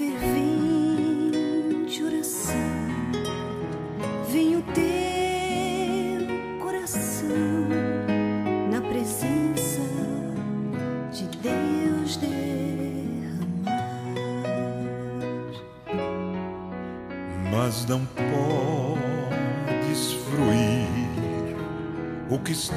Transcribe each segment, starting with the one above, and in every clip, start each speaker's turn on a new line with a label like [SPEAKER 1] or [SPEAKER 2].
[SPEAKER 1] fervente oração vem o teu coração na presença de Deus derramar.
[SPEAKER 2] mas não podes fruir o que estás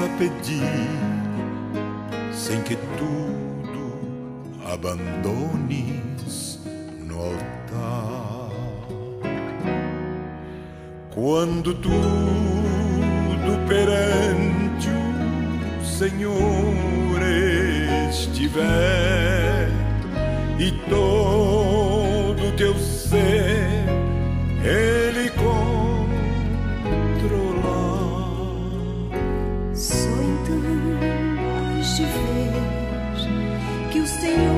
[SPEAKER 2] a pedir sem que tudo abandones no altar. Quando tudo perante o Senhor estiver e todo teu ser Ele controlar.
[SPEAKER 1] Só então hás de ver que o Senhor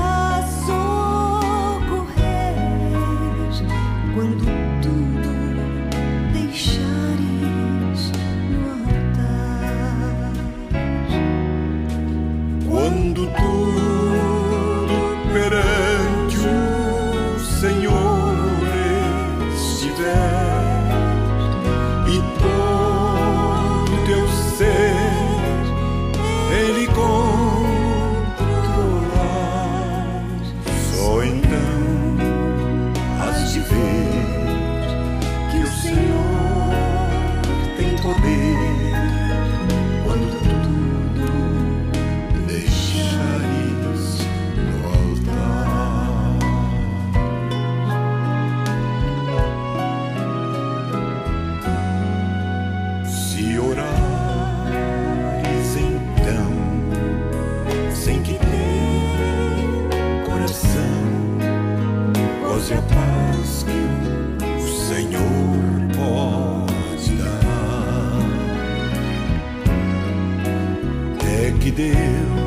[SPEAKER 2] goze a paz que o Senhor pode dar. É que Deus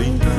[SPEAKER 2] Ele controlar, só então